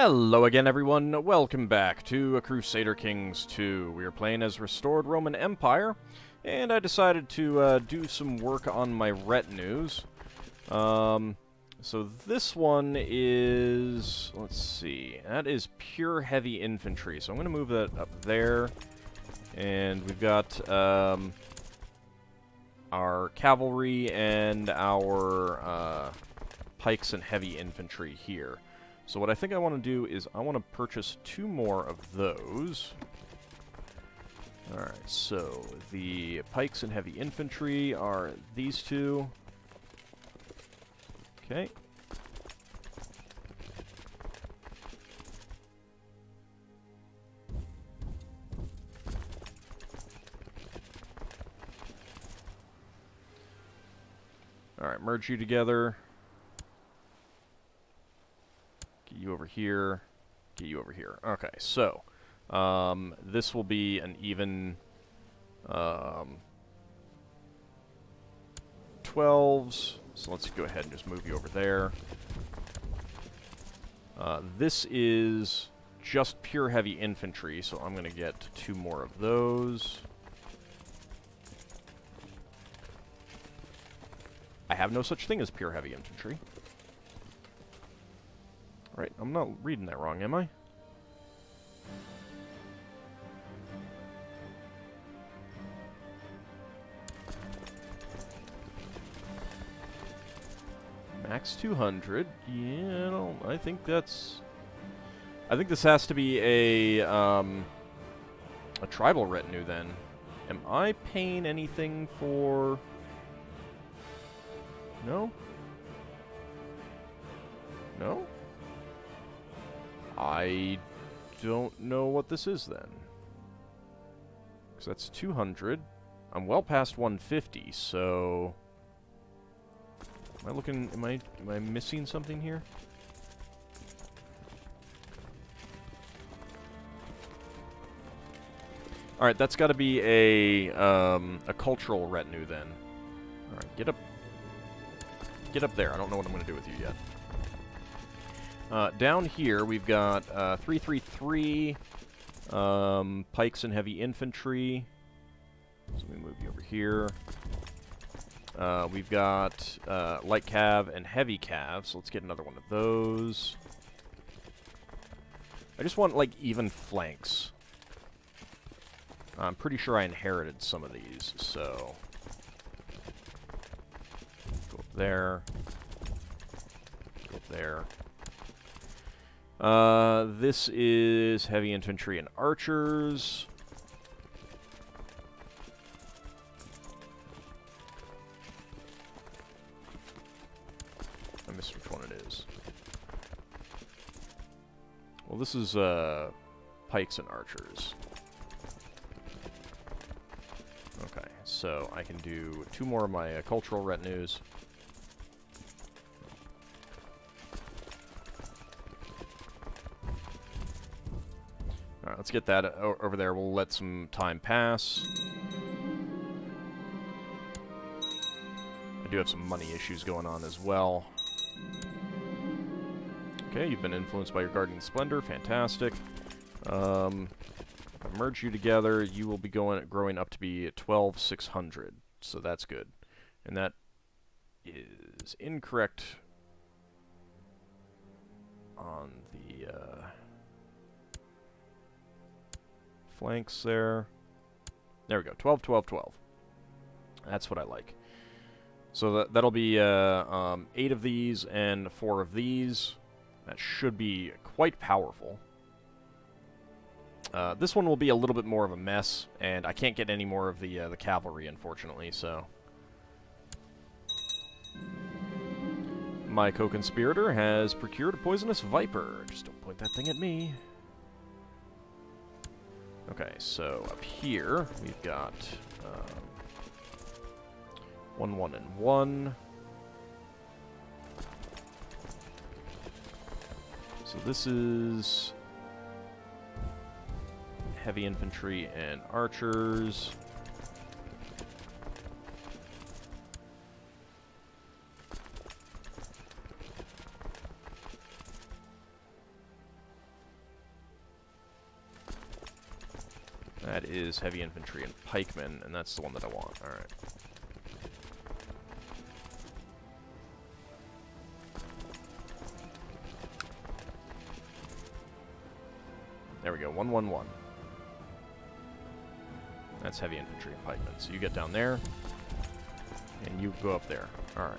Hello again, everyone. Welcome back to Crusader Kings 2. We are playing as Restored Roman Empire, and I decided to uh, do some work on my retinues. Um, so this one is, let's see, that is pure heavy infantry. So I'm going to move that up there, and we've got um, our cavalry and our uh, pikes and heavy infantry here. So what I think I want to do is I want to purchase two more of those. Alright, so the pikes and heavy infantry are these two. Okay. Alright, merge you together. Get you over here. Get you over here. Okay, so um, this will be an even um, 12s. So let's go ahead and just move you over there. Uh, this is just pure heavy infantry, so I'm going to get two more of those. I have no such thing as pure heavy infantry. Right, I'm not reading that wrong, am I? Max 200. Yeah, I, don't, I think that's... I think this has to be a, um, a tribal retinue then. Am I paying anything for... No? No? I don't know what this is then. Because that's 200. I'm well past 150, so... Am I looking... Am I, am I missing something here? Alright, that's got to be a, um, a cultural retinue then. Alright, get up... Get up there. I don't know what I'm going to do with you yet. Uh, down here, we've got uh, 333 um, pikes and heavy infantry. So let me move you over here. Uh, we've got uh, light cav and heavy cav, so let's get another one of those. I just want, like, even flanks. I'm pretty sure I inherited some of these, so... Go up there. Go up there. Uh, this is heavy infantry and archers. I missed which one it is. Well, this is, uh, pikes and archers. Okay, so I can do two more of my uh, cultural retinues. Let's get that over there. We'll let some time pass. I do have some money issues going on as well. Okay, you've been influenced by your Guardian Splendor. Fantastic. Um, merge you together, you will be going growing up to be 12,600. So that's good. And that is incorrect on the... Uh, flanks there. There we go. 12, 12, 12. That's what I like. So that, that'll be uh, um, 8 of these and 4 of these. That should be quite powerful. Uh, this one will be a little bit more of a mess, and I can't get any more of the uh, the cavalry, unfortunately, so... My co-conspirator has procured a poisonous viper. Just don't point that thing at me. Okay, so up here, we've got um, 1, 1, and 1. So this is heavy infantry and archers. Is heavy infantry and pikemen, and that's the one that I want. Alright. There we go, 111. That's heavy infantry and pikemen. So you get down there, and you go up there. Alright.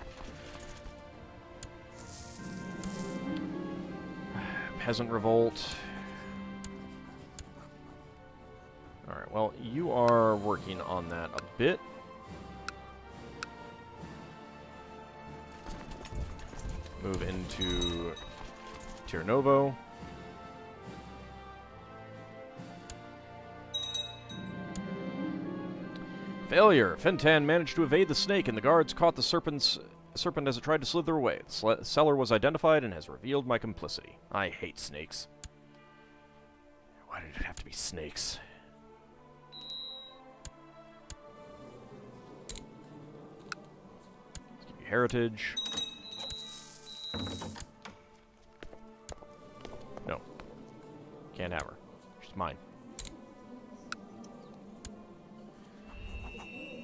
Peasant Revolt. Well, you are working on that a bit. Move into Tirnovo. Failure! Fintan managed to evade the snake, and the guards caught the serpent's serpent as it tried to slither away. The seller was identified and has revealed my complicity. I hate snakes. Why did it have to be snakes? Heritage. No. Can't have her. She's mine.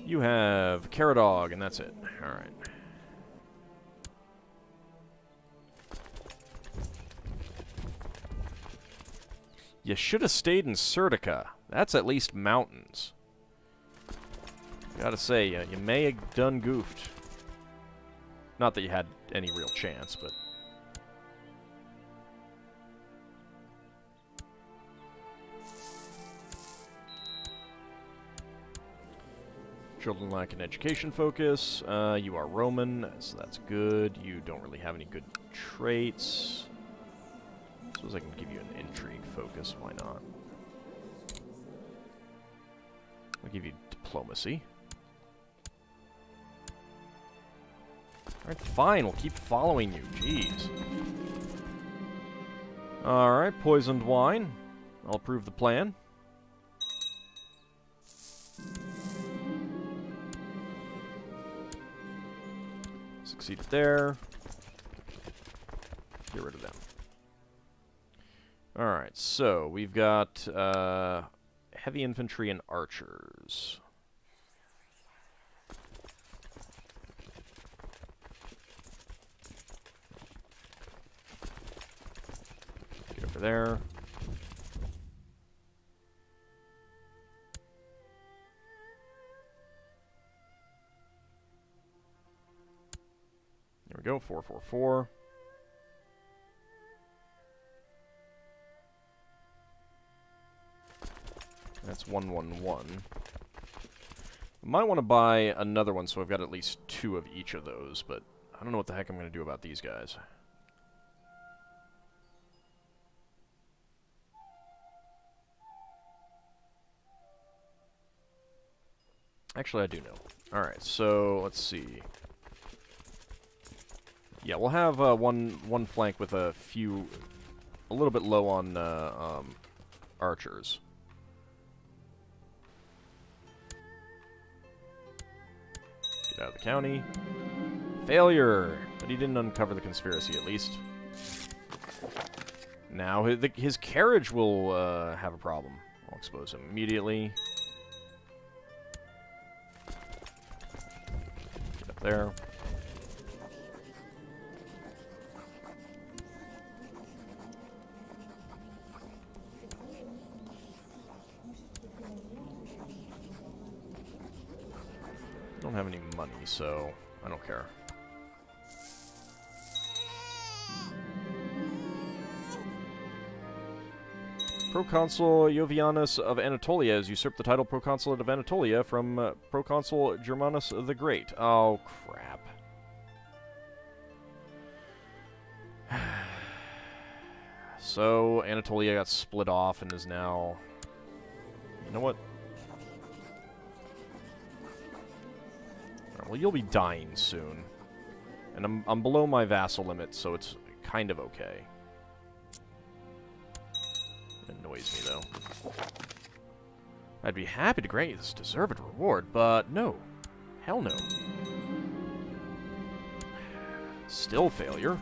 You have Caradog, and that's it. Alright. You should have stayed in Serdica. That's at least mountains. Gotta say, uh, you may have done goofed. Not that you had any real chance, but... Children lack an education focus. Uh, you are Roman, so that's good. You don't really have any good traits. Suppose I can give you an intrigue focus. Why not? I'll give you diplomacy. Alright, fine. We'll keep following you. Jeez. Alright, poisoned wine. I'll approve the plan. Succeeded there. Get rid of them. Alright, so we've got uh, heavy infantry and archers. There. There we go, 444. That's 111. Might want to buy another one so I've got at least two of each of those, but I don't know what the heck I'm going to do about these guys. Actually, I do know. Alright, so let's see. Yeah, we'll have uh, one one flank with a few... a little bit low on uh, um, archers. Get out of the county. Failure! But he didn't uncover the conspiracy, at least. Now, his, his carriage will uh, have a problem. I'll expose him immediately. There. don't have any money, so I don't care. Proconsul Jovianus of Anatolia has usurped the title Proconsulate of Anatolia from uh, Proconsul Germanus the Great. Oh, crap. so, Anatolia got split off and is now... You know what? Well, you'll be dying soon. And I'm, I'm below my vassal limit, so it's kind of okay. Annoys me, though. I'd be happy to grant you this deserved reward, but no. Hell no. Still failure.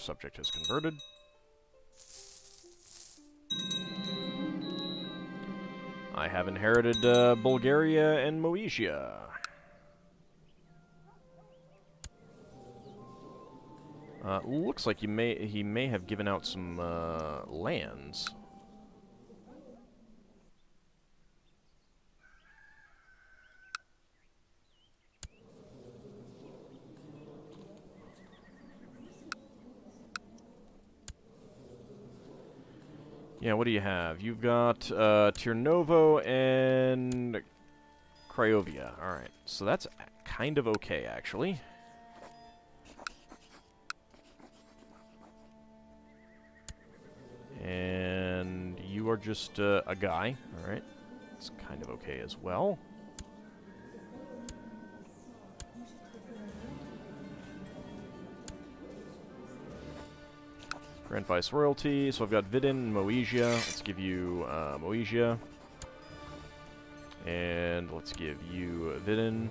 Subject has converted. I have inherited uh, Bulgaria and Moesia. Uh, looks like he may he may have given out some uh, lands. Yeah, what do you have? You've got uh, Tirnovo and Craiova. Alright, so that's kind of okay, actually. And you are just uh, a guy. Alright, it's kind of okay as well. Grand Viceroyalty. So I've got Vidin and Moesia. Let's give you uh, Moesia. And let's give you Vidin.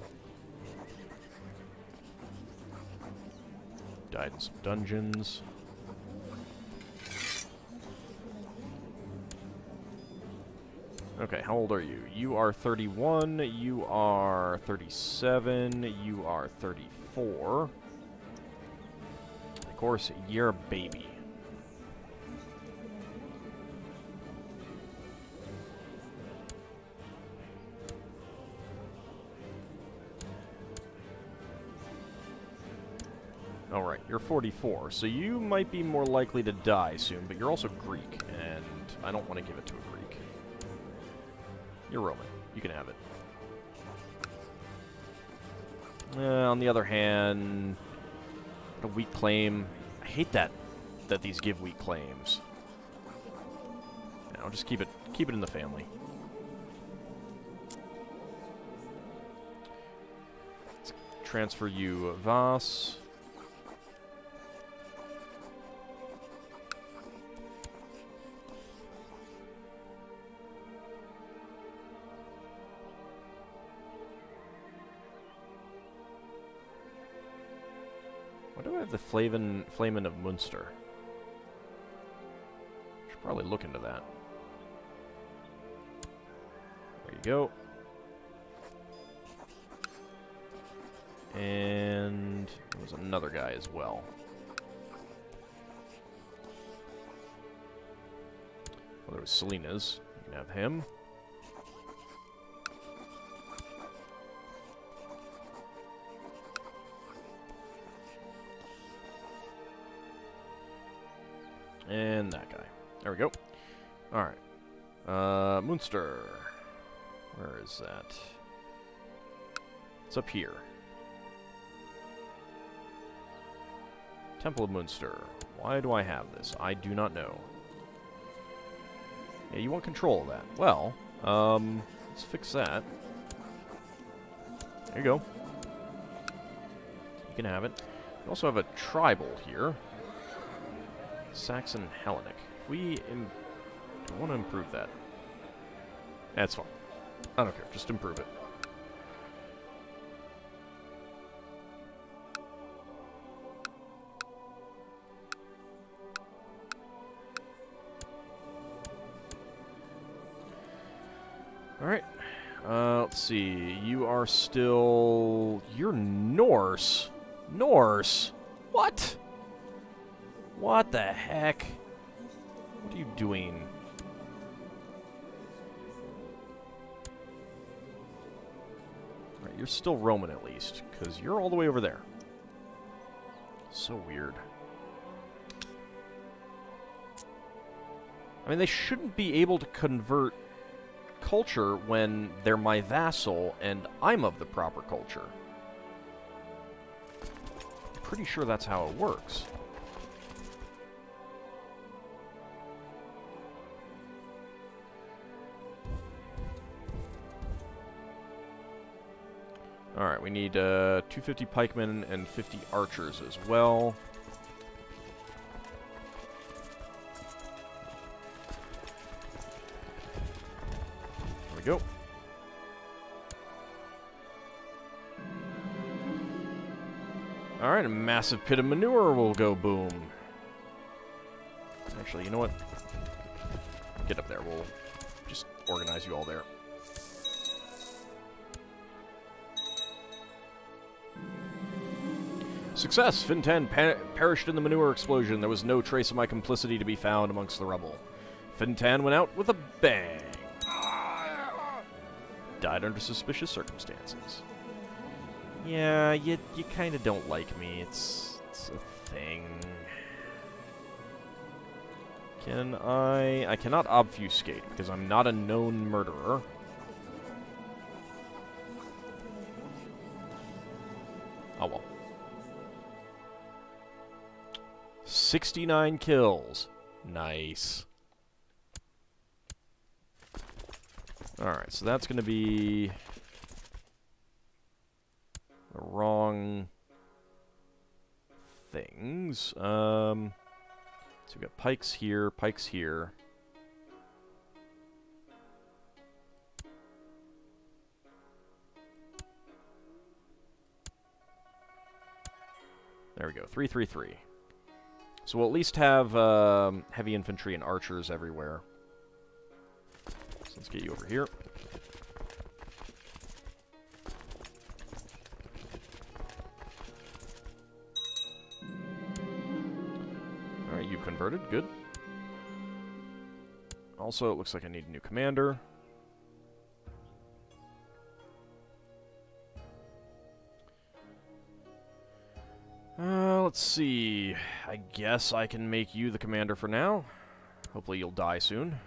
Died in some dungeons. Okay, how old are you? You are 31, you are 37, you are 34. Of course, you're a baby. You're 44, so you might be more likely to die soon, but you're also Greek, and I don't want to give it to a Greek. You're Roman. You can have it. Uh, on the other hand, a weak claim. I hate that that these give weak claims. I'll just keep it keep it in the family. Let's transfer you Voss. The Flaven, Flamen of Munster? Should probably look into that. There you go. And there was another guy as well. Well, there was Selena's. You can have him. And that guy. There we go. Alright. Uh, Munster. Where is that? It's up here. Temple of Munster. Why do I have this? I do not know. Yeah, you want control of that. Well, um, let's fix that. There you go. You can have it. We also have a tribal here. Saxon Hellenic. We want to improve that. That's fine. I don't care. Just improve it. Alright. Uh, let's see. You are still... You're Norse. Norse? What? What the heck? What are you doing? Right, you're still Roman at least, because you're all the way over there. So weird. I mean, they shouldn't be able to convert culture when they're my vassal and I'm of the proper culture. I'm pretty sure that's how it works. Alright, we need uh, 250 pikemen and 50 archers as well. There we go. Alright, a massive pit of manure will go boom. Actually, you know what? Get up there. We'll just organize you all there. Success! Fintan perished in the manure explosion. There was no trace of my complicity to be found amongst the rubble. Fintan went out with a bang. Died under suspicious circumstances. Yeah, you, you kind of don't like me. It's, it's a thing. Can I... I cannot obfuscate, because I'm not a known murderer. 69 kills. Nice. Alright, so that's going to be the wrong things. Um, so we've got pikes here, pikes here. There we go, 333. So we'll at least have um, heavy infantry and archers everywhere. So let's get you over here. Alright, you converted. Good. Also, it looks like I need a new commander. Let's see. I guess I can make you the commander for now. Hopefully you'll die soon.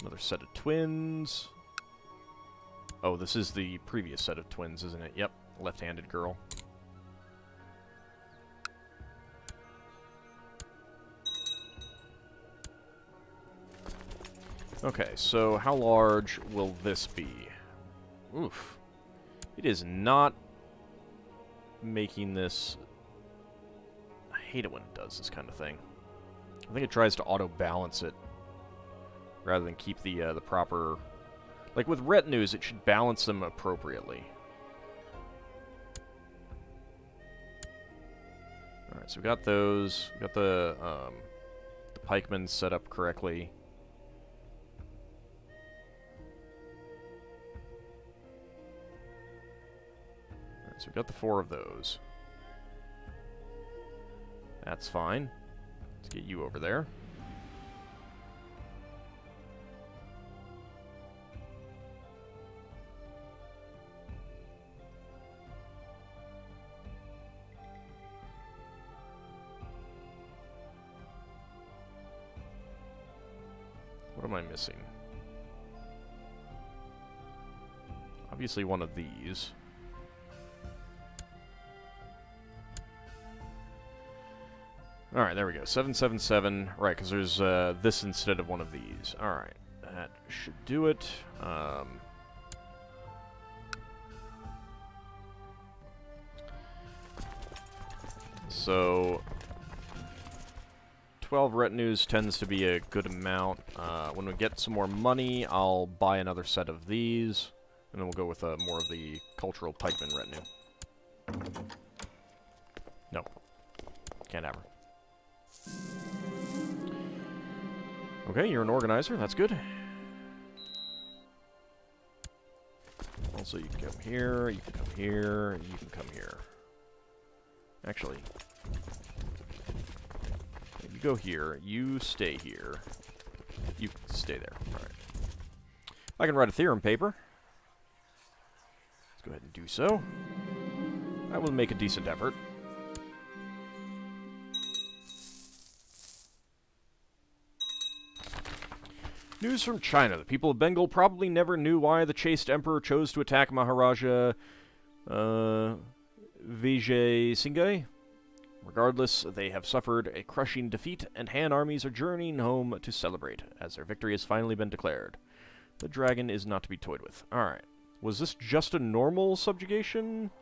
Another set of twins. Oh, this is the previous set of twins, isn't it? Yep, left-handed girl. Okay, so how large will this be? Oof. It is not making this... I hate it when it does this kind of thing. I think it tries to auto-balance it rather than keep the uh, the proper... Like with retinues, it should balance them appropriately. Alright, so we got those. We got the, um, the pikemen set up correctly. So we've got the four of those. That's fine. Let's get you over there. What am I missing? Obviously one of these. Alright, there we go. 777. Right, because there's uh, this instead of one of these. Alright, that should do it. Um, so, 12 retinues tends to be a good amount. Uh, when we get some more money, I'll buy another set of these, and then we'll go with uh, more of the cultural pikeman retinue. No. Can't have her. Okay, you're an organizer. That's good. Also, you can come here, you can come here, and you can come here. Actually, you go here, you stay here, you stay there. Alright. I can write a theorem paper. Let's go ahead and do so. I will make a decent effort. News from China. The people of Bengal probably never knew why the chaste emperor chose to attack Maharaja uh, Vijay Singh. Regardless, they have suffered a crushing defeat, and Han armies are journeying home to celebrate, as their victory has finally been declared. The dragon is not to be toyed with. Alright. Was this just a normal subjugation?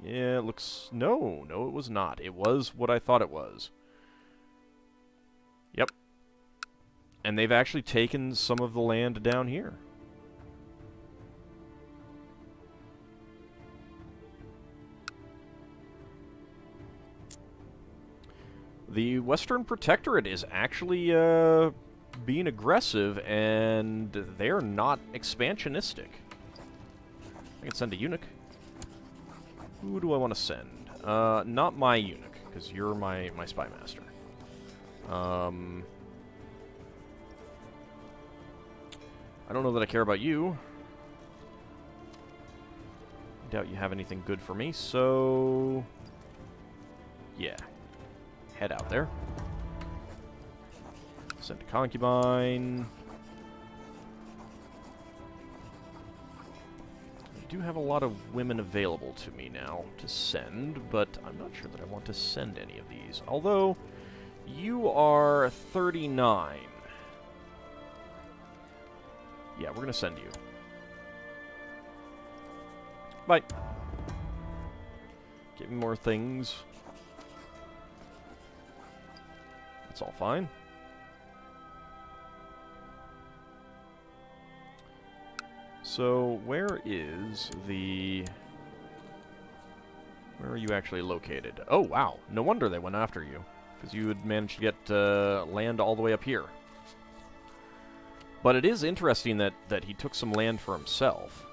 Yeah, it looks... No, no it was not. It was what I thought it was. And they've actually taken some of the land down here. The Western Protectorate is actually uh, being aggressive, and they're not expansionistic. I can send a eunuch. Who do I want to send? Uh, not my eunuch, because you're my, my spy master. Um, I don't know that I care about you. Doubt you have anything good for me, so... Yeah. Head out there. Send a concubine. I do have a lot of women available to me now to send, but I'm not sure that I want to send any of these. Although, you are 39. Yeah, we're going to send you. Bye. Get me more things. That's all fine. So, where is the... Where are you actually located? Oh, wow. No wonder they went after you. Because you had managed to get uh, land all the way up here. But it is interesting that, that he took some land for himself.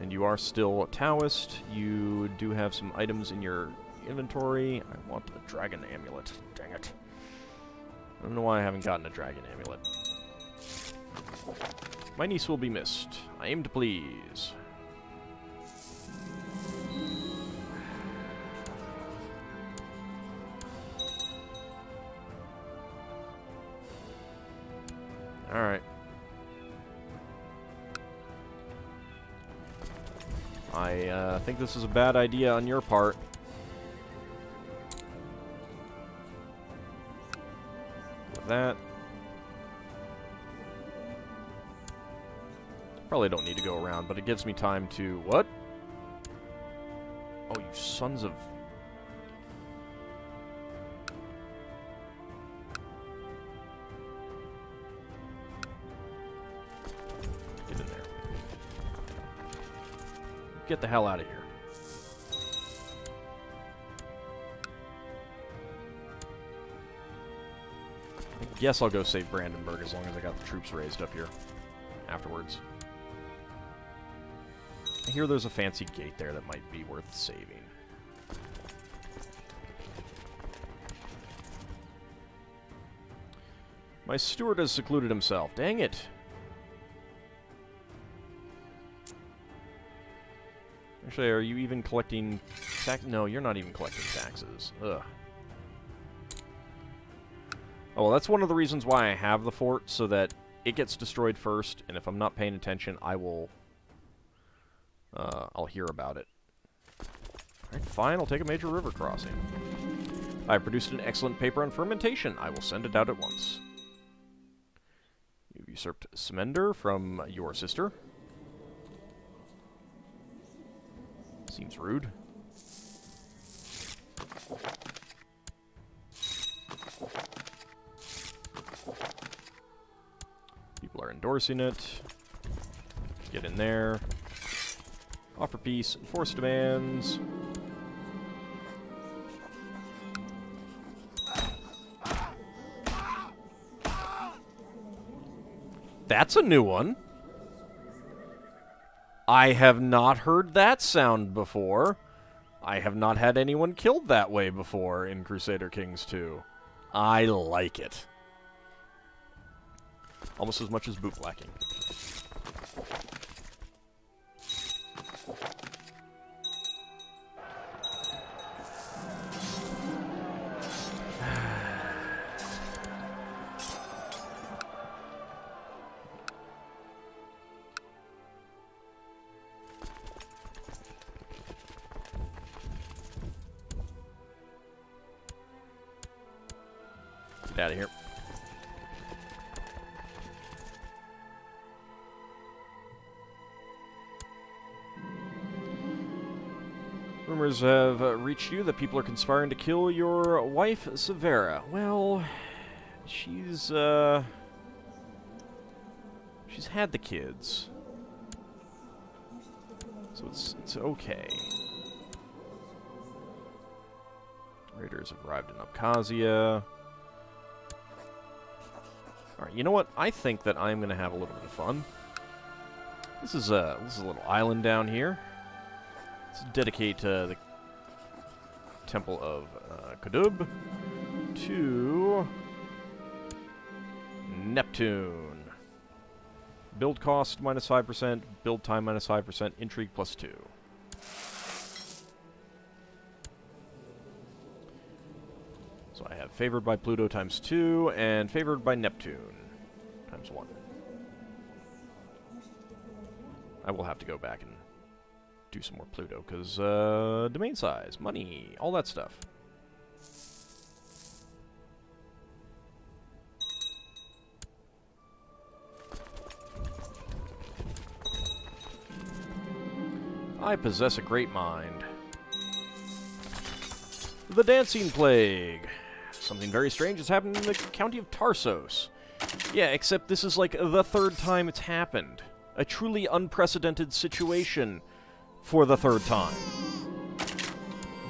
And you are still a Taoist. You do have some items in your inventory. I want a dragon amulet. Dang it. I don't know why I haven't gotten a dragon amulet. My niece will be missed. I aim to please. Alright. I uh, think this is a bad idea on your part. With that. Probably don't need to go around, but it gives me time to... What? Oh, you sons of... Get in there. Get the hell out of here. I guess I'll go save Brandenburg as long as I got the troops raised up here afterwards. I hear there's a fancy gate there that might be worth saving. My steward has secluded himself. Dang it. Actually, are you even collecting tax? No, you're not even collecting taxes. Ugh. Oh, well, that's one of the reasons why I have the fort, so that it gets destroyed first, and if I'm not paying attention, I will... Uh, I'll hear about it. Alright, fine, I'll take a major river crossing. I've produced an excellent paper on fermentation. I will send it out at once. You've usurped Smender from your sister. Seems rude. People are endorsing it. Get in there. Offer peace. Enforce demands. That's a new one. I have not heard that sound before. I have not had anyone killed that way before in Crusader Kings 2. I like it. Almost as much as bootblacking. Get out of here. Rumors have uh, reached you that people are conspiring to kill your wife, Severa. Well, she's, uh... She's had the kids. So it's, it's okay. Raiders have arrived in Abkhazia. Alright, you know what? I think that I'm going to have a little bit of fun. This is, a, this is a little island down here. Let's dedicate uh, the Temple of uh, Qudub to Neptune. Build cost minus 5%, build time minus 5%, intrigue plus 2. Favored by Pluto times 2, and favored by Neptune times 1. I will have to go back and do some more Pluto, because, uh, domain size, money, all that stuff. I possess a great mind. The Dancing Plague. Something very strange has happened in the county of Tarsos. Yeah, except this is like the third time it's happened. A truly unprecedented situation for the third time.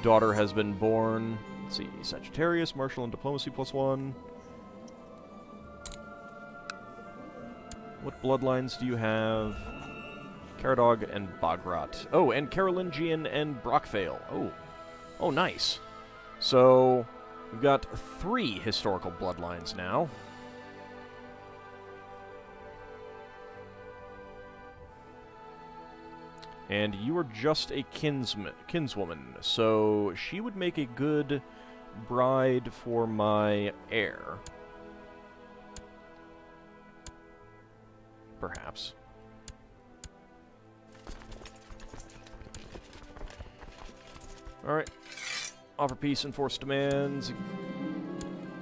Daughter has been born. Let's see, Sagittarius, Martial and Diplomacy plus one. What bloodlines do you have? Caradog and Bagrat. Oh, and Carolingian and Brockvale. Oh. Oh, nice. So, we've got three historical bloodlines now. And you are just a kinsman, kinswoman, so she would make a good bride for my heir. Perhaps. Alright. Offer peace, enforce demands.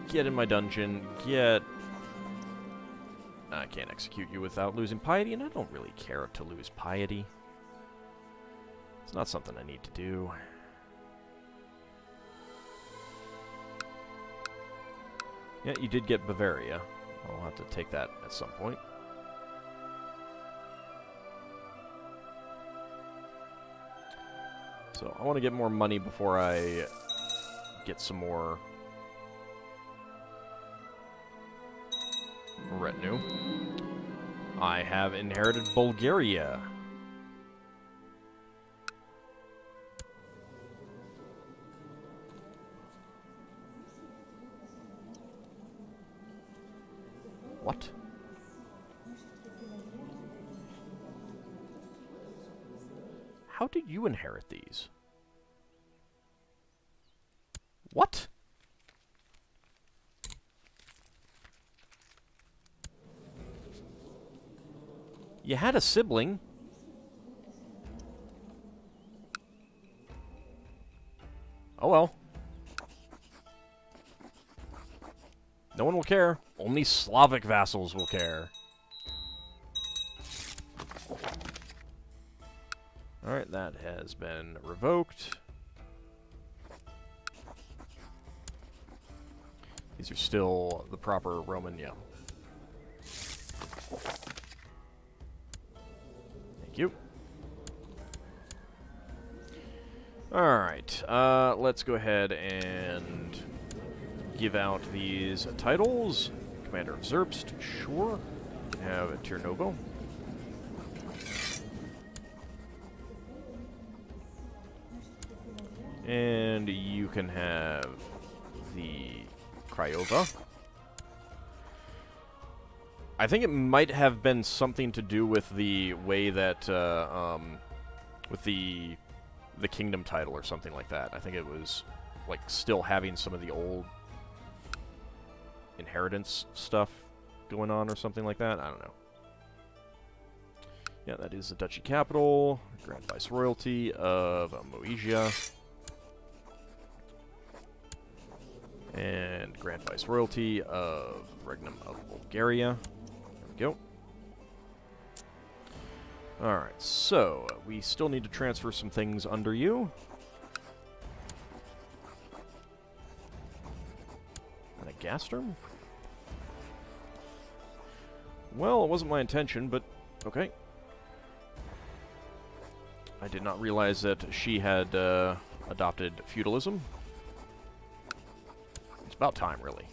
Get in my dungeon. Get... I can't execute you without losing piety, and I don't really care to lose piety. It's not something I need to do. Yeah, you did get Bavaria. I'll have to take that at some point. So I want to get more money before I get some more retinue. I have inherited Bulgaria. What? How did you inherit these? What? You had a sibling. Oh well. No one will care. Only Slavic vassals will care. Alright, that has been revoked. These are still the proper Roman, yeah. Thank you. Alright, uh, let's go ahead and give out these titles. Commander of Zerbst, sure. Have a Tirnovo. And you can have Craiova. I think it might have been something to do with the way that, uh, um, with the, the kingdom title or something like that. I think it was, like, still having some of the old inheritance stuff going on or something like that. I don't know. Yeah, that is the duchy capital, Grand Viceroyalty of Moesia. And Grand Viceroyalty of Regnum of Bulgaria. There we go. Alright, so we still need to transfer some things under you. And a Gastrum? Well, it wasn't my intention, but okay. I did not realize that she had uh, adopted feudalism. About time, really.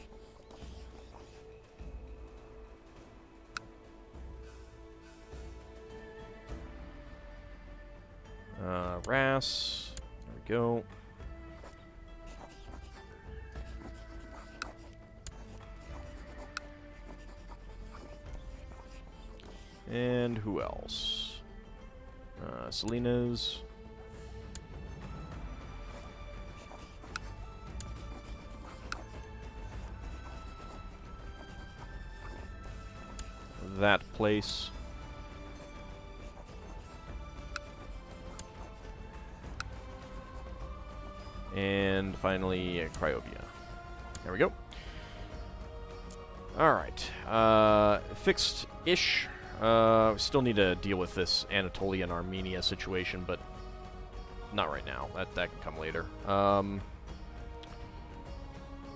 Uh, Ras. There we go. And who else? Uh, Selena's. That place. And finally, uh, Craiova. There we go. Alright. Uh, Fixed-ish. Uh, still need to deal with this Anatolia and Armenia situation, but not right now. That, that can come later. Um,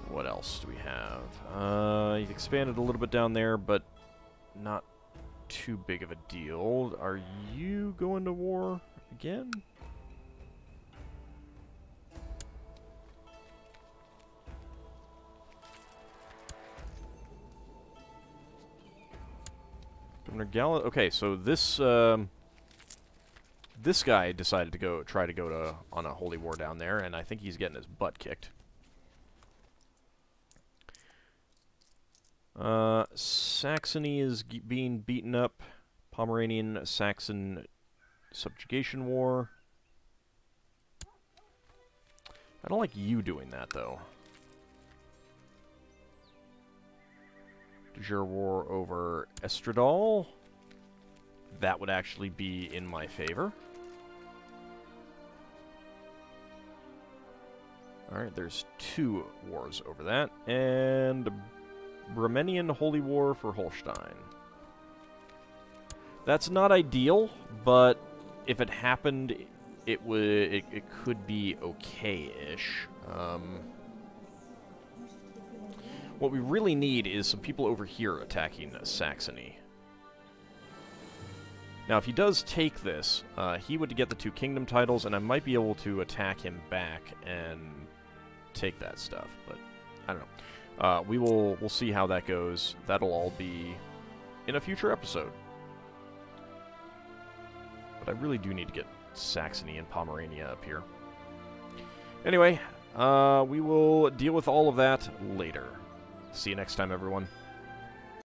what else do we have? Uh, expanded a little bit down there, but not too big of a deal. Are you going to war again? Governor Gallo. Okay, so this um, this guy decided to go try to go to on a holy war down there, and I think he's getting his butt kicked. Uh, Saxony is being beaten up. Pomeranian Saxon subjugation war. I don't like you doing that, though. De war over Estradal. That would actually be in my favor. Alright, there's two wars over that. And Bremenian Holy War for Holstein. That's not ideal, but if it happened, it would it, it could be okay-ish. Um, what we really need is some people over here attacking Saxony. Now, if he does take this, uh, he would get the two kingdom titles, and I might be able to attack him back and take that stuff, but I don't know. Uh, we will we'll see how that goes. That'll all be in a future episode. But I really do need to get Saxony and Pomerania up here. Anyway, uh, we will deal with all of that later. See you next time, everyone.